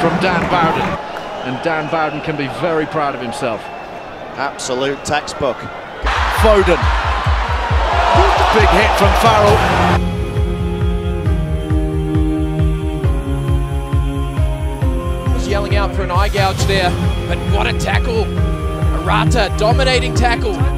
from Dan Bowden. And Dan Bowden can be very proud of himself. Absolute textbook. Foden. Big hit from Farrell. Was yelling out for an eye gouge there, but what a tackle! Arata dominating tackle.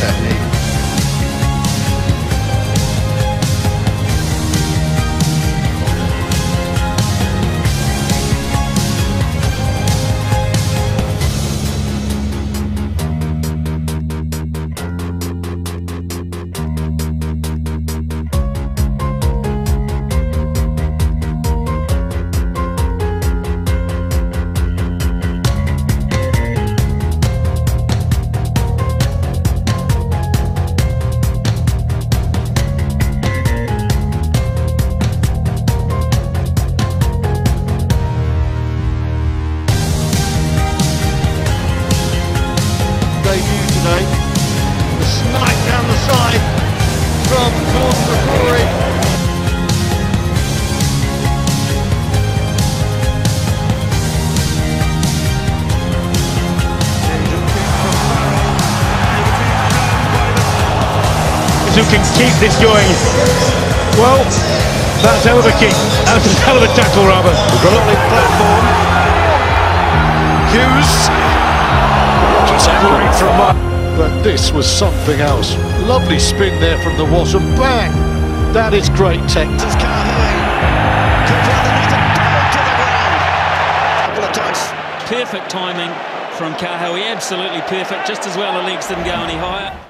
Really debut today. The snipe down the side from Gordon McCrory. Who can keep this going? Well, that's hell of a kick. That's a hell of a tackle, rather. Lovely platform. Hughes. Great from Mark. But this was something else. Lovely spin there from the Wash and bang! That is great technique. perfect timing from Cahill. Absolutely perfect, just as well the legs didn't go any higher.